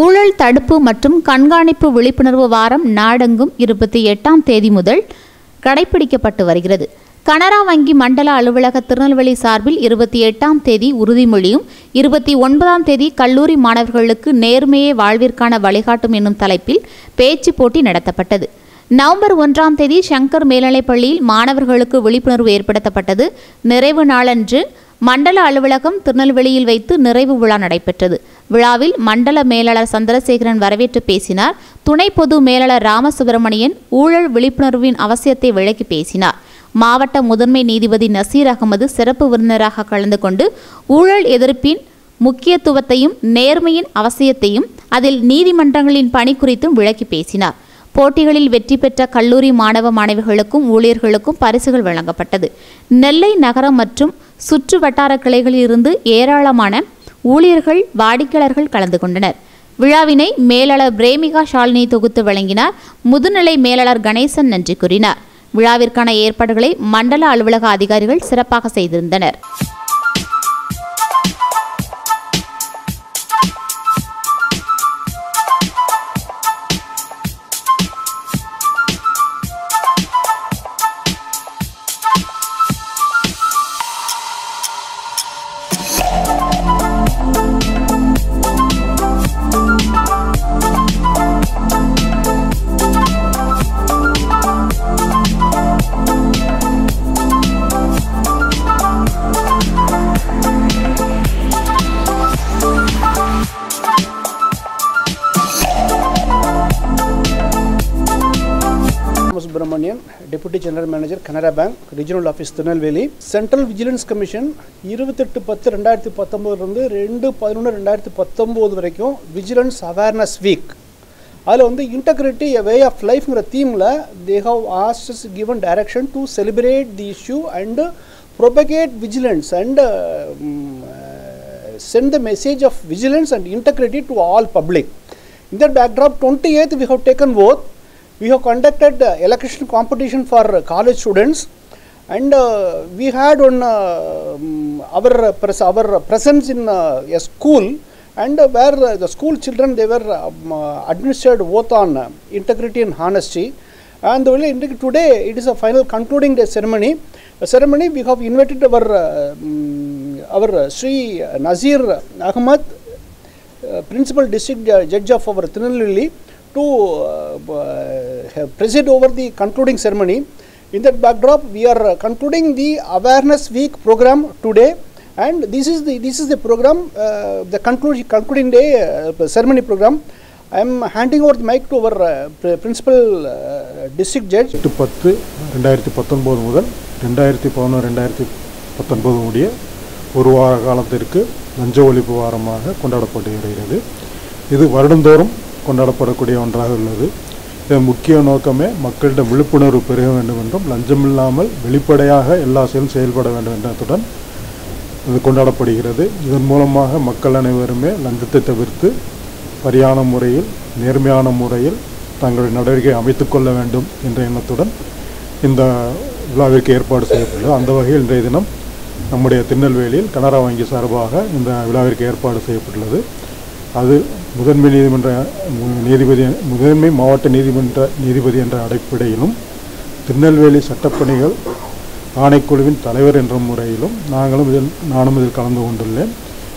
ஊழல் தடுப்பு மற்றும் கண்காணிப்பு விழிப்புணர்வு வாரம் நாடெங்கும் இருபத்தி எட்டாம் தேதி முதல் கடைபிடிக்கப்பட்டு வருகிறது. கனரா வங்கி மண்டல அலுவலக திருநெல்வேலி சார்பில் இருபத்தி எட்டாம் தேதி உறுதிமொழியும் இருபத்தி ஒன்பதாம் தேதி கல்லூரி மாணவர்களுக்கு நேர்மையே வாழ்விற்கான வழிகாட்டும் என்னும் தலைப்பில் பேச்சு போட்டி நடத்தப்பட்டது. நவம்பர் ஒன்றாம் தேதி சங்கர் மேல்நிலைப்பள்ளியில் மாணவர்களுக்கு விழிப்புணர்வு ஏற்படுத்தப்பட்டது. நிறைவு நாளன்று மண்டல அலுவலகம் திருநெல்வேலியில் வைத்து நிறைவு விழா நடைபெற்றது. விழாவில் மண்டல மேலாளர் சந்திரசேகரன் வரவேற்று பேசினார். துணை பொது மேலாளர் ராமசுப்பிரமணியன் ஊழல் விழிப்புணர்வின் அவசியத்தை விளக்கி பேசினார். மாவட்ட முதன்மை நீதிபதி நசீர் அகமது சிறப்பு விருந்தினராக கலந்து கொண்டு ஊழல் எதிர்ப்பின் முக்கியத்துவத்தையும் நேர்மையின் அவசியத்தையும் அதில் நீதிமன்றங்களின் பணி குறித்தும் விளக்கி பேசினார். போட்டிகளில் வெற்றி பெற்ற கல்லூரி மாணவ மாணவிகளுக்கும் ஊழியர்களுக்கும் பரிசுகள் வழங்கப்பட்டது. நெல்லை நகரம் மற்றும் சுற்று வட்டார கிளைகளில் இருந்து ஏராளமான ஊழியர்கள் வாடிக்கையாளர்கள் கலந்து கொண்டனர். விழாவினை மேலாளர் பிரேமிகா ஷாலினி தொகுத்து வழங்கினார். முதுநிலை மேலாளர் கணேசன் நன்றி கூறினார். விழாவிற்கான ஏற்பாடுகளை மண்டல அலுவலக அதிகாரிகள் சிறப்பாக செய்திருந்தனர். Bye. Subramanian deputy general manager Canara bank regional office Tirunelveli central vigilance commission இருபத்தெட்டு பத்து ரெண்டாயிரத்தி பத்தொம்போதுலேருந்து ரெண்டு பதினொன்று ரெண்டாயிரத்தி பத்தொம்போது வரைக்கும் விஜிலன்ஸ் அவேர்னஸ் வீக் அதில் வந்து இன்டெகிரிட்டி எ வே ஆஃப் லைஃப்ங்கிற தீமில் they have asked us given direction to celebrate the issue and propagate vigilance and send the message of vigilance and integrity to all public In that backdrop, 28th we have taken oath. We have conducted electrician competition for college students, and uh, we had on uh, um, our pres- our presence in uh, a school, and where the school children they were um, uh, administered oath on integrity and honesty. And only today it is a final concluding the ceremony. The ceremony we have invited our um, our Sri Nazir Ahmad, uh, principal district ju- judge of our Tirunelveli, to uh, uh, preside over the concluding ceremony. In that backdrop, we are concluding the awareness week program today, and this is the this is the program, uh, the conclusion concluding day uh, ceremony program. I am handing over the mic to our uh, pr- principal uh, district judge. எட்டு பத்து ரெண்டாயிரத்தி பத்தொன்பது முதல் ரெண்டாயிரத்தி பதினொன்று ரெண்டாயிரத்தி பத்தொன்பது முடிய ஒரு வார காலத்திற்கு லஞ்ச ஒழிப்பு வாரமாக கொண்டாடப்பட்டு வருகிறது இது வருடந்தோறும் கொண்டாடப்படக்கூடிய ஒன்றாக உள்ளது. இதன் முக்கிய நோக்கமே மக்களிடம் விழிப்புணர்வு பெருக வேண்டும் என்றும் லஞ்சமில்லாமல் வெளிப்படையாக எல்லா செயலும் செயல்பட வேண்டும் என்றதுடன் இது கொண்டாடப்படுகிறது. இதன் மூலமாக மக்கள் அனைவருமே லஞ்சத்தை தவிர்த்து சரியான முறையில் நேர்மையான முறையில் தங்களுடைய நடவடிக்கை அமைத்து கொள்ள வேண்டும் என்ற எண்ணத்துடன் இந்த விழாவிற்கு ஏற்பாடு செய்யப்பட்டுள்ளது. அந்த வகையில் இன்றைய தினம் நம்முடைய திருநெல்வேலியில் கனரா வங்கி சார்பாக இந்த விழாவிற்கு ஏற்பாடு செய்யப்பட்டுள்ளது. அது முதன்மை நீதிமன்ற நீதிபதி முதன்மை மாவட்ட நீதிமன்ற நீதிபதி என்ற அடிப்படையிலும் திருநெல்வேலி சட்டப்பணிகள் ஆணைக்குழுவின் தலைவர் என்ற முறையிலும் நாங்களும் இதில் நானும் இதில் கலந்து கொண்டுள்ளேன்.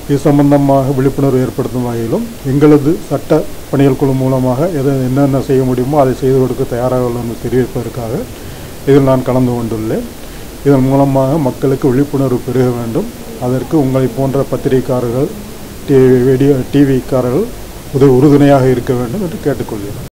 இது சம்பந்தமாக விழிப்புணர்வு ஏற்படுத்தும் வகையிலும் எங்களது சட்ட பணிகள் குழு மூலமாக எதை என்னென்ன செய்ய முடியுமோ அதை செய்து கொடுக்க தயாராக உள்ளது தெரிவிப்பதற்காக இதில் நான் கலந்து கொண்டுள்ளேன். இதன் மூலமாக மக்களுக்கு விழிப்புணர்வு பெருக வேண்டும். அதற்கு உங்களை போன்ற பத்திரிகைக்காரர்கள் டிவி வீடியோ டிவிக்காரர்கள் உதவி உறுதுணையாக இருக்க வேண்டும் என்று கேட்டுக்கொள்கிறேன்.